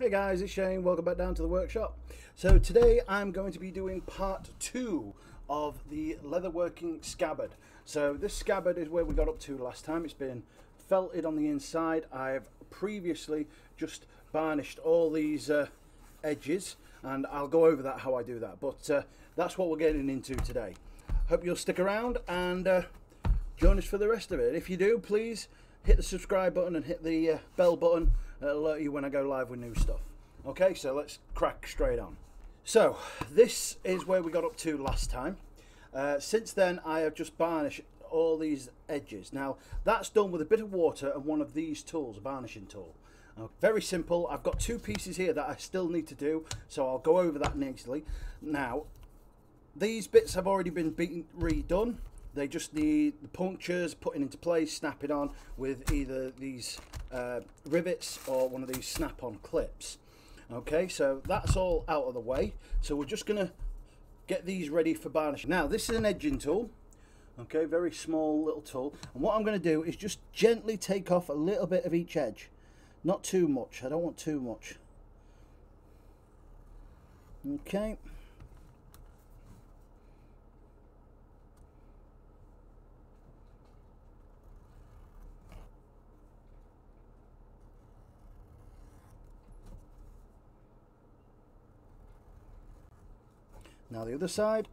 Hey guys, it's Shane. Welcome back down to the workshop. So today I'm going to be doing part two of the leatherworking scabbard. So this scabbard is where we got up to last time. It's been felted on the inside. I've previously just varnished all these uh, edges and I'll go over that how I do that. But uh, that's what we're getting into today. Hope you'll stick around and uh, join us for the rest of it. If you do, please hit the subscribe button and hit the uh, bell button. It'll alert you when I go live with new stuff. Okay, so let's crack straight on. So, this is where we got up to last time. Uh, since then, I have just varnished all these edges. Now, that's done with a bit of water and one of these tools, a varnishing tool. Uh, very simple. I've got two pieces here that I still need to do, so I'll go over that nextly. Now, these bits have already been redone. They just need the punctures putting into place, snapping on with either these uh, rivets or one of these snap-on clips. Okay, so that's all out of the way. So we're just to get these ready for varnishing. Now, this is an edging tool. Okay, very small little tool. And what I'm to do is just gently take off a little bit of each edge. Not too much. I don't want too much. Okay. Now the other side.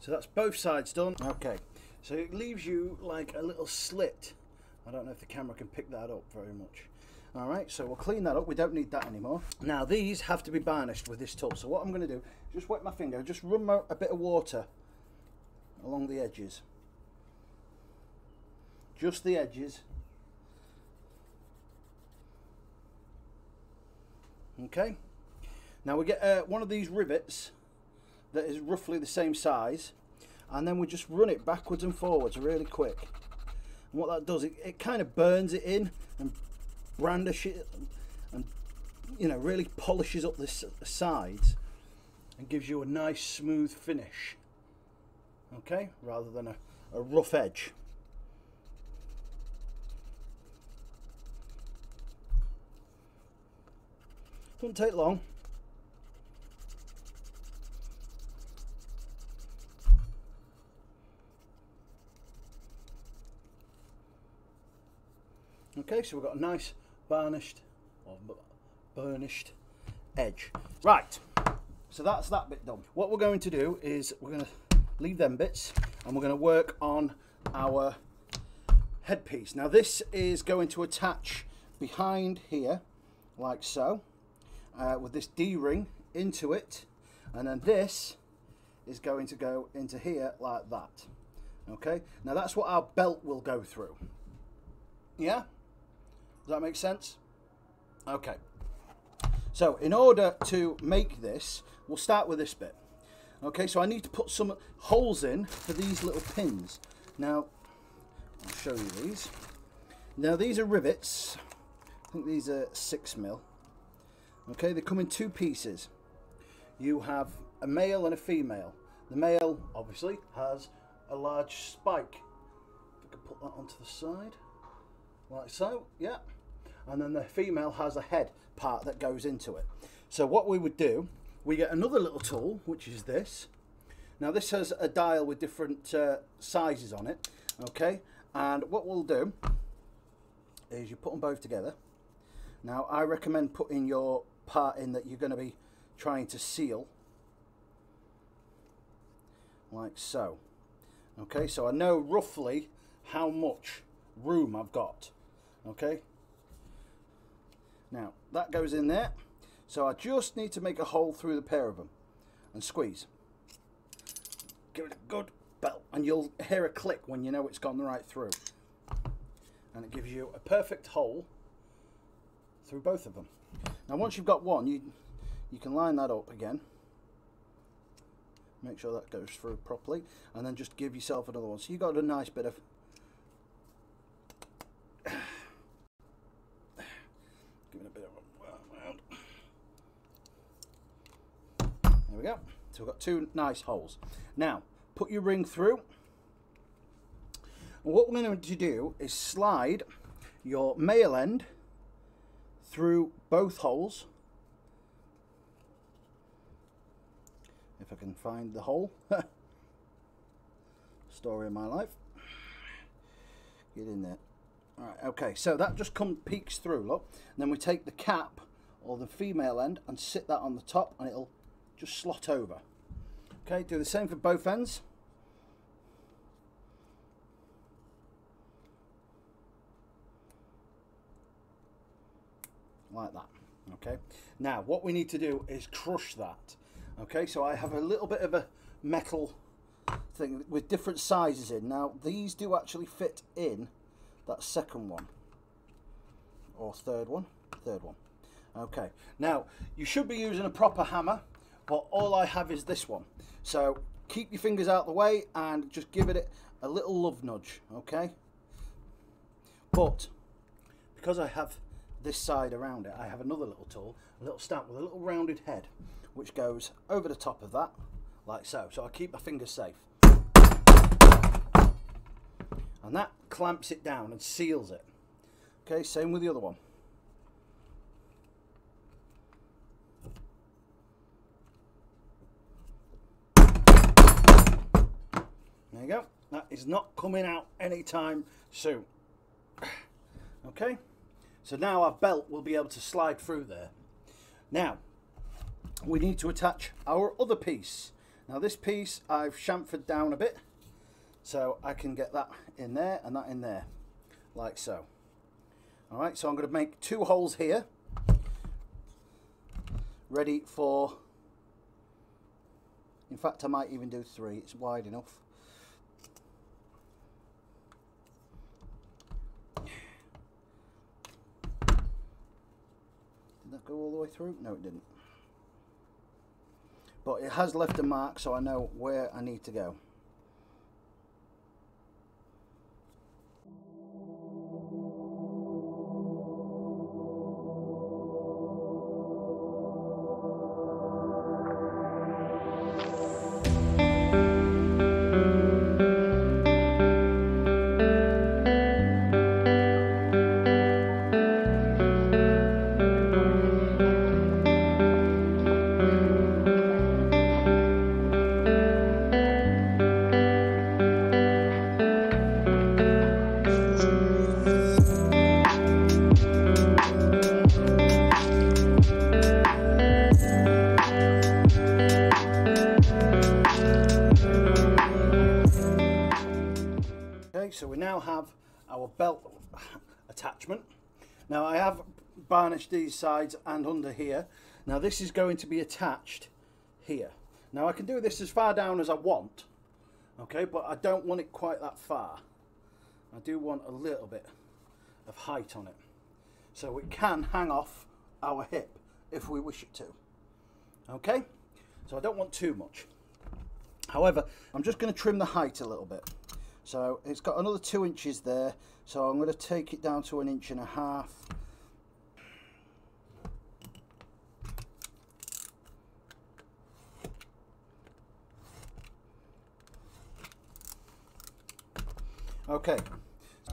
So that's both sides done. Okay. So it leaves you like a little slit. I don't know if the camera can pick that up very much. All right, so we'll clean that up. We don't need that anymore. Now these have to be varnished with this tool. So what I'm going to do, just wet my finger, just run a bit of water along the edges. Just the edges. Okay. Now we get uh, one of these rivets that is roughly the same size and then we just run it backwards and forwards really quick. And what that does it, it kind of burns it in and brandishes it and, and you know really polishes up the sides and gives you a nice smooth finish okay? Rather than a, a rough edge. Doesn't take long Okay, so we've got a nice varnished or burnished edge. Right, so that's that bit done. What we're going to do is we're going to leave them bits and we're going to work on our headpiece. Now this is going to attach behind here like so uh, with this D-ring into it and then this is going to go into here like that okay now that's what our belt will go through yeah does that make sense? Okay. So in order to make this, we'll start with this bit. Okay, so I need to put some holes in for these little pins. Now, I'll show you these. Now these are rivets. I think these are six mil. Okay, they come in two pieces. You have a male and a female. The male, obviously, has a large spike. If I can put that onto the side, like so, yeah and then the female has a head part that goes into it. So what we would do, we get another little tool, which is this. Now this has a dial with different uh, sizes on it, okay? And what we'll do is you put them both together. Now I recommend putting your part in that you're going to be trying to seal, like so. Okay, so I know roughly how much room I've got. Okay, now, that goes in there. So I just need to make a hole through the pair of them and squeeze. Give it a good belt and you'll hear a click when you know it's gone right through. And it gives you a perfect hole through both of them. Now once you've got one, you, you can line that up again make sure that goes through properly and then just give yourself another one so you've got a nice bit of giving a bit of a round there we go so we've got two nice holes now put your ring through and what we're going to do is slide your male end through both holes if I can find the hole. Story of my life. Get in there. Alright, okay, so that just comes peeks through, look. And then we take the cap or the female end and sit that on the top and it'll just slot over. Okay, do the same for both ends. Like that. Okay, now what we need to do is crush that. Okay, so I have a little bit of a metal thing with different sizes in. Now, these do actually fit in that second one. Or third one. Third one. Okay, now, you should be using a proper hammer, but all I have is this one. So, keep your fingers out the way and just give it a little love nudge, okay? But, because I have this side around it, I have another little tool, a little stamp with a little rounded head which goes over the top of that, like so. So I keep my fingers safe. And that clamps it down and seals it. Okay, same with the other one. There you go. That is not coming out anytime soon. Okay, so now our belt will be able to slide through there. Now, we need to attach our other piece. Now this piece I've chamfered down a bit so I can get that in there and that in there like so. Alright, so I'm going to make two holes here ready for, in fact I might even do three, it's wide enough. Did that go all the way through? No it didn't but it has left a mark so I know where I need to go. Belt attachment. Now I have varnished these sides and under here. Now this is going to be attached here. Now I can do this as far down as I want, okay, but I don't want it quite that far. I do want a little bit of height on it. So it can hang off our hip if we wish it to. Okay, so I don't want too much. However, I'm just going to trim the height a little bit. So it's got another two inches there. So I'm going to take it down to an inch and a half. Okay,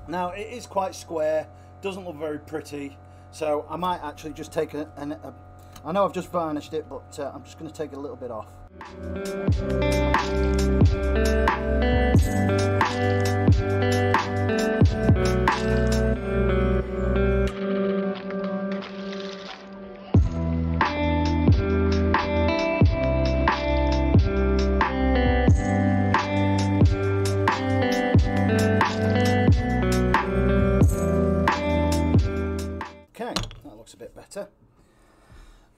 now it is quite square, doesn't look very pretty, so I might actually just take a, a, I know I've just varnished it, but uh, I'm just going to take a little bit off.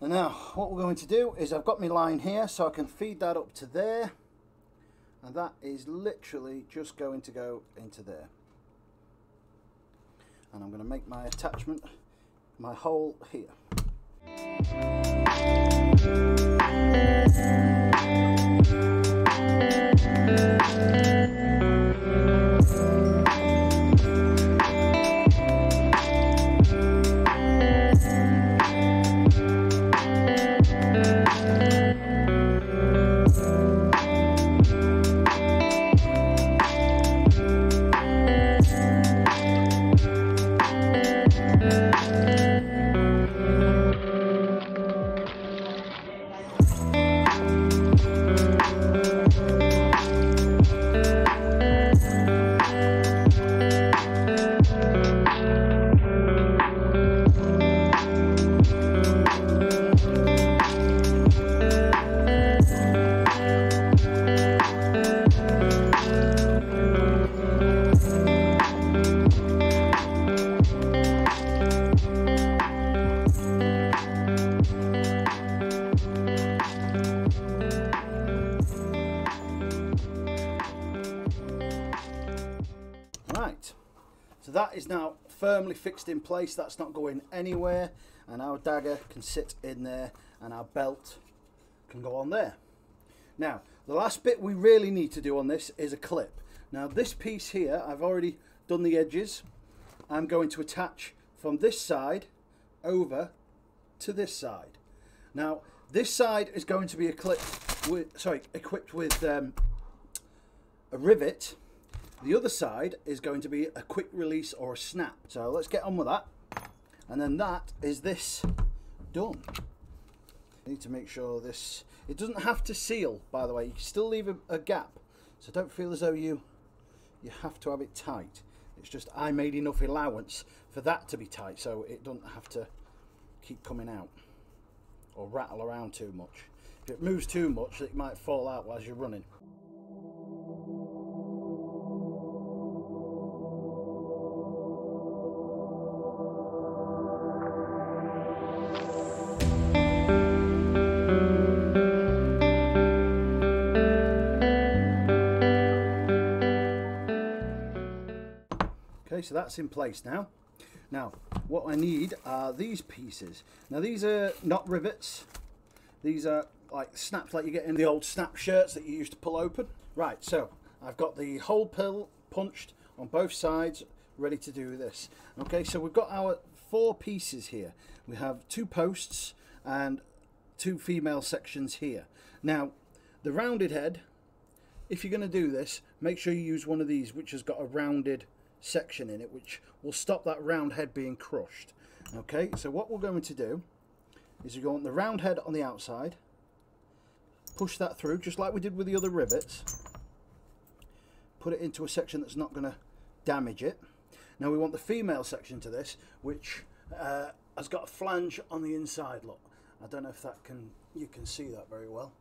And now what we're going to do is I've got my line here so I can feed that up to there. And that is literally just going to go into there. And I'm going to make my attachment my hole here fixed in place. That's not going anywhere. And our dagger can sit in there and our belt can go on there. Now, the last bit we really need to do on this is a clip. Now this piece here, I've already done the edges. I'm going to attach from this side over to this side. Now, this side is going to be equipped with, sorry, equipped with um, a rivet. The other side is going to be a quick release or a snap. So let's get on with that. And then that is this done. I need to make sure this, it doesn't have to seal, by the way. You can still leave a, a gap. So don't feel as though you, you have to have it tight. It's just I made enough allowance for that to be tight so it doesn't have to keep coming out or rattle around too much. If it moves too much, it might fall out as you're running. So that's in place now. Now, what I need are these pieces. Now, these are not rivets. These are like snaps like you get in the old snap shirts that you used to pull open. Right, so I've got the hole pill punched on both sides, ready to do this. Okay, so we've got our four pieces here. We have two posts and two female sections here. Now, the rounded head, if you're going to do this, make sure you use one of these which has got a rounded section in it which will stop that round head being crushed. Okay so what we're going to do is go on the round head on the outside push that through just like we did with the other rivets put it into a section that's not going to damage it. Now we want the female section to this which uh, has got a flange on the inside look I don't know if that can you can see that very well.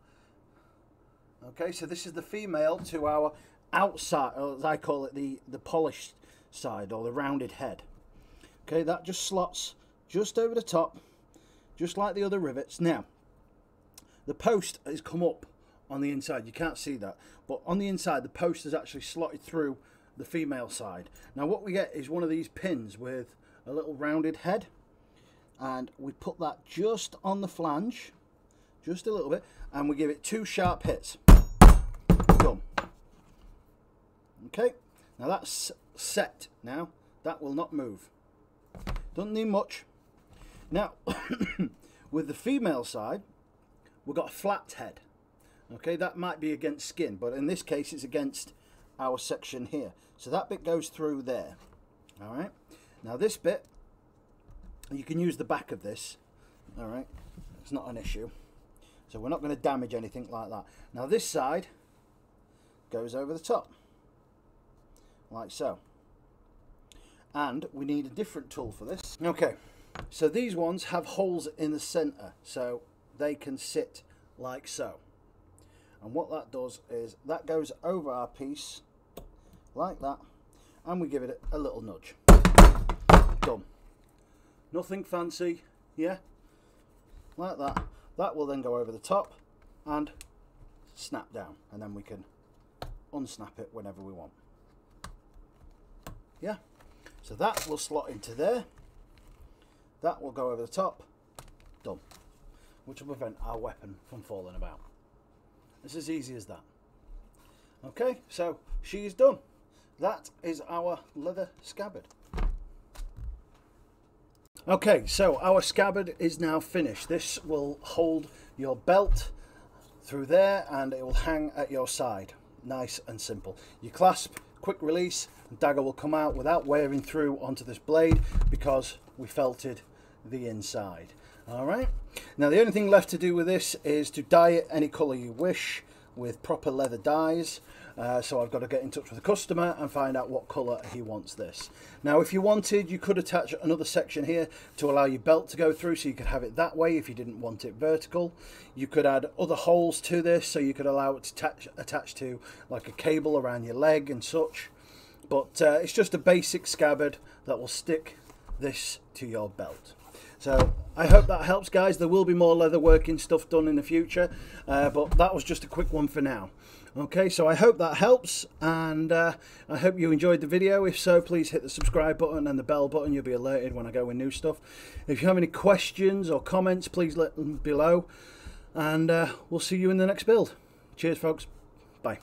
Okay so this is the female to our outside as I call it the the polished side or the rounded head. Okay, that just slots just over the top, just like the other rivets. Now, the post has come up on the inside. You can't see that, but on the inside, the post is actually slotted through the female side. Now, what we get is one of these pins with a little rounded head, and we put that just on the flange, just a little bit, and we give it two sharp hits. Done. Okay, now that's set now. That will not move. Doesn't need much. Now, with the female side, we've got a flat head. Okay, that might be against skin, but in this case it's against our section here. So that bit goes through there. All right. Now this bit, you can use the back of this. All right. It's not an issue. So we're not going to damage anything like that. Now this side goes over the top. Like so and we need a different tool for this. Okay, so these ones have holes in the center so they can sit like so. And what that does is that goes over our piece like that and we give it a little nudge. Done. Nothing fancy, yeah? Like that. That will then go over the top and snap down and then we can unsnap it whenever we want. Yeah? So that will slot into there. That will go over the top. Done. Which will prevent our weapon from falling about. It's as easy as that. Okay, so she is done. That is our leather scabbard. Okay, so our scabbard is now finished. This will hold your belt through there and it will hang at your side. Nice and simple. You clasp quick release dagger will come out without wearing through onto this blade because we felted the inside. All right. Now the only thing left to do with this is to dye it any color you wish with proper leather dyes uh, so I've got to get in touch with the customer and find out what colour he wants this. Now if you wanted you could attach another section here to allow your belt to go through so you could have it that way if you didn't want it vertical. You could add other holes to this so you could allow it to attach, attach to like a cable around your leg and such. But uh, it's just a basic scabbard that will stick this to your belt. So I hope that helps, guys. There will be more leather working stuff done in the future, uh, but that was just a quick one for now. Okay, so I hope that helps, and uh, I hope you enjoyed the video. If so, please hit the subscribe button and the bell button. You'll be alerted when I go with new stuff. If you have any questions or comments, please let them below, and uh, we'll see you in the next build. Cheers, folks. Bye.